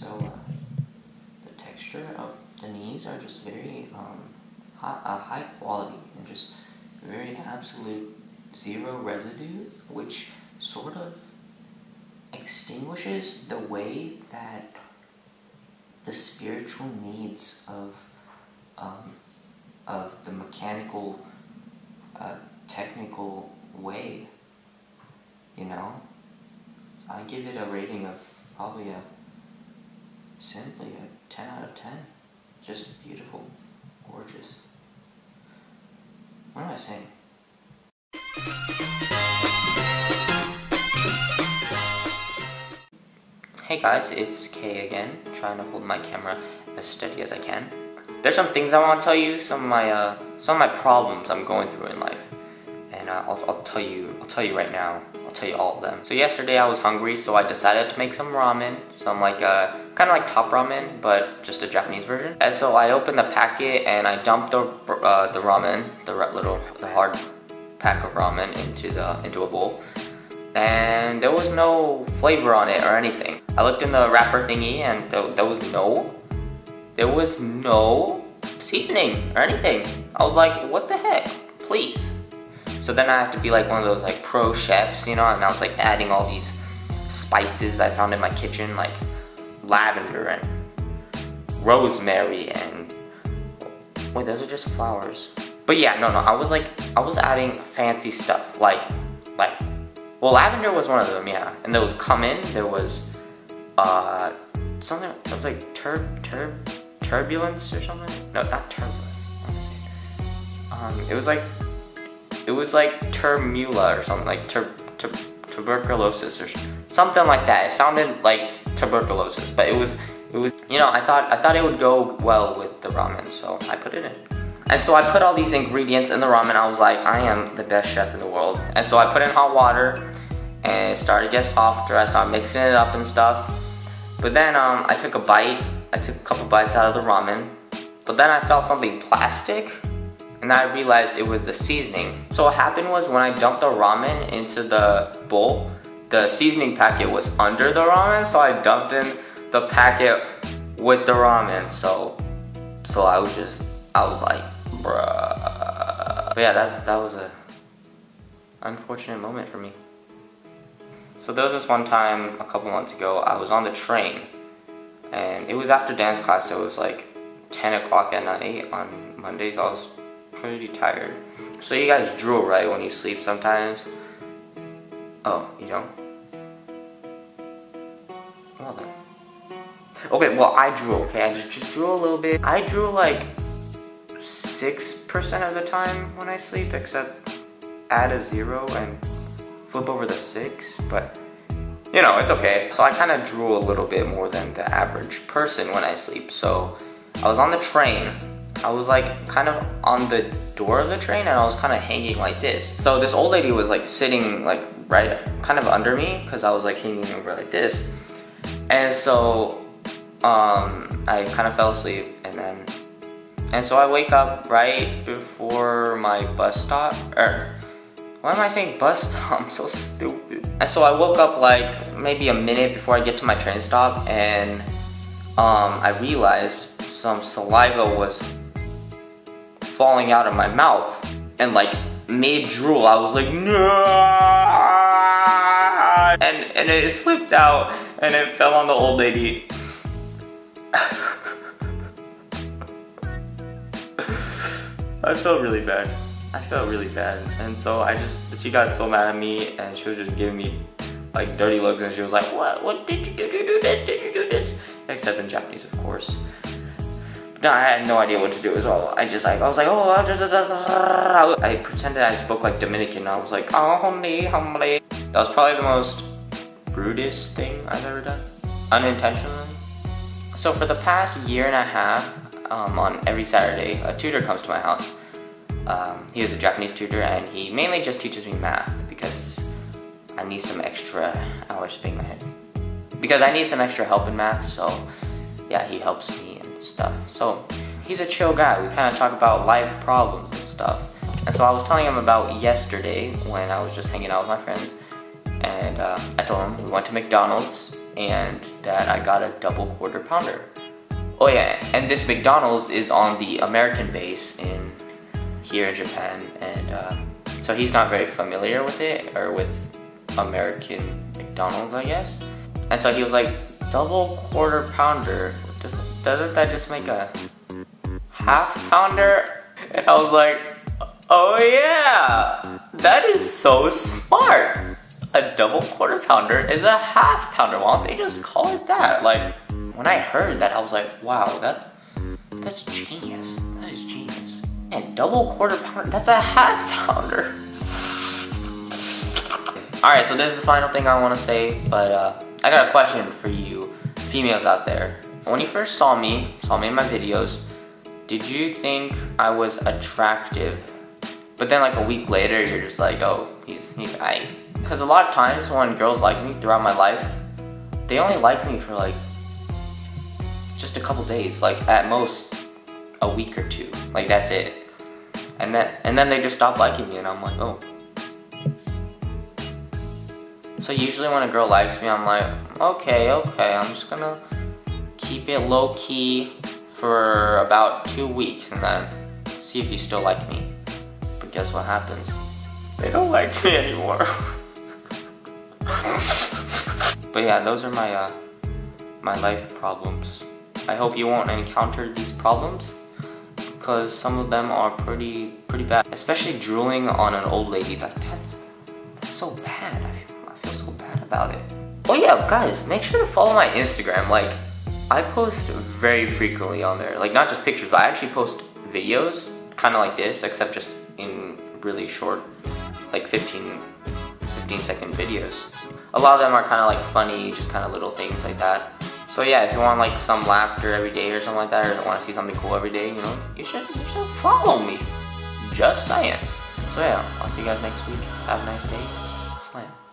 So uh, the texture of the knees are just very um, high, uh, high quality and just very absolute zero residue, which sort of extinguishes the way that the spiritual needs of um, of the mechanical, uh, technical way. You know, I give it a rating of probably a simply a ten out of ten. Just beautiful, gorgeous. What am I saying? Hey guys, it's Kei again, trying to hold my camera as steady as I can. There's some things I want to tell you, some of my uh, some of my problems I'm going through in life, and uh, I'll, I'll tell you I'll tell you right now. I'll tell you all of them. So yesterday I was hungry, so I decided to make some ramen, some like uh, kind of like top ramen, but just a Japanese version. And so I opened the packet and I dumped the uh, the ramen, the little the hard pack of ramen into the into a bowl and there was no flavor on it or anything. I looked in the wrapper thingy and th there was no, there was no seasoning or anything. I was like, what the heck, please. So then I have to be like one of those like pro chefs, you know, and I was like adding all these spices I found in my kitchen, like lavender and rosemary and, wait, those are just flowers. But yeah, no, no, I was like, I was adding fancy stuff, like, like well, lavender was one of them, yeah. And there was cumin. There was uh, something. It was like tur tur turbulence or something. No, not turbulence. Um, it was like it was like termula or something like tur, tur tuberculosis or something like that. It sounded like tuberculosis, but it was it was you know I thought I thought it would go well with the ramen, so I put it in. And so I put all these ingredients in the ramen. I was like, I am the best chef in the world. And so I put in hot water and it started to get softer. I started mixing it up and stuff. But then um, I took a bite. I took a couple bites out of the ramen. But then I felt something plastic and I realized it was the seasoning. So what happened was when I dumped the ramen into the bowl, the seasoning packet was under the ramen, so I dumped in the packet with the ramen. So, so I was just, I was like, bruh. But yeah, that, that was a unfortunate moment for me. So there was this one time a couple months ago, I was on the train and it was after dance class, so it was like 10 o'clock at night on Mondays. I was pretty tired. So you guys drool, right, when you sleep sometimes? Oh, you don't? Well then. Okay, well I drool, okay? I just, just drool a little bit. I drool like 6% of the time when I sleep, except add a zero and flip over the six, but you know, it's okay. So I kind of drool a little bit more than the average person when I sleep. So I was on the train. I was like kind of on the door of the train and I was kind of hanging like this. So this old lady was like sitting like right kind of under me because I was like hanging over like this. And so um, I kind of fell asleep and then and so I wake up right before my bus stop, or why am I saying bus stop? I'm so stupid. And so I woke up like maybe a minute before I get to my train stop and um, I realized some saliva was falling out of my mouth and like made drool. I was like, no! And, and it slipped out and it fell on the old lady. I felt really bad. I felt really bad. And so I just, she got so mad at me and she was just giving me like dirty looks and she was like, what, what did you do, do this, did you do this? Except in Japanese, of course. No, I had no idea what to do as well. I just like, I was like, oh, I pretended I spoke like Dominican. I was like, oh, homely, homely. That was probably the most rudest thing I've ever done, unintentionally. So for the past year and a half, um, on every Saturday, a tutor comes to my house. Um, he is a Japanese tutor and he mainly just teaches me math because I need some extra hours to my head. Because I need some extra help in math, so yeah, he helps me stuff. So he's a chill guy. We kind of talk about life problems and stuff. And so I was telling him about yesterday when I was just hanging out with my friends and uh, I told him we went to McDonald's and that I got a double quarter pounder. Oh yeah, and this McDonald's is on the American base in here in Japan, and uh, so he's not very familiar with it or with American McDonald's, I guess. And so he was like, double quarter pounder. Does, doesn't that just make a half pounder? And I was like, oh yeah, that is so smart. A double quarter pounder is a half pounder. Why don't they just call it that? Like, when I heard that, I was like, wow, that that's genius. That is genius. And double quarter pounder, that's a half pounder. Alright, so this is the final thing I want to say, but uh, I got a question for you females out there. When you first saw me, saw me in my videos, did you think I was attractive? But then like a week later, you're just like, oh, he's, he's I. Because a lot of times when girls like me throughout my life, they only like me for like just a couple days, like at most a week or two. Like that's it. And then and then they just stop liking me and I'm like, oh. So usually when a girl likes me, I'm like, okay, okay, I'm just gonna keep it low key for about two weeks and then see if you still like me. But guess what happens? They don't like me anymore. but yeah, those are my uh, my life problems. I hope you won't encounter these problems because some of them are pretty pretty bad. Especially drooling on an old lady. Like that's that's so bad. I feel, I feel so bad about it. Oh yeah, guys, make sure to follow my Instagram. Like I post very frequently on there. Like not just pictures, but I actually post videos, kind of like this, except just in really short, like 15, 15 second videos. A lot of them are kind of like funny, just kind of little things like that. So yeah, if you want like some laughter every day or something like that, or want to see something cool every day, you know, you should, you should follow me. Just saying. So yeah, I'll see you guys next week. Have a nice day. Slam.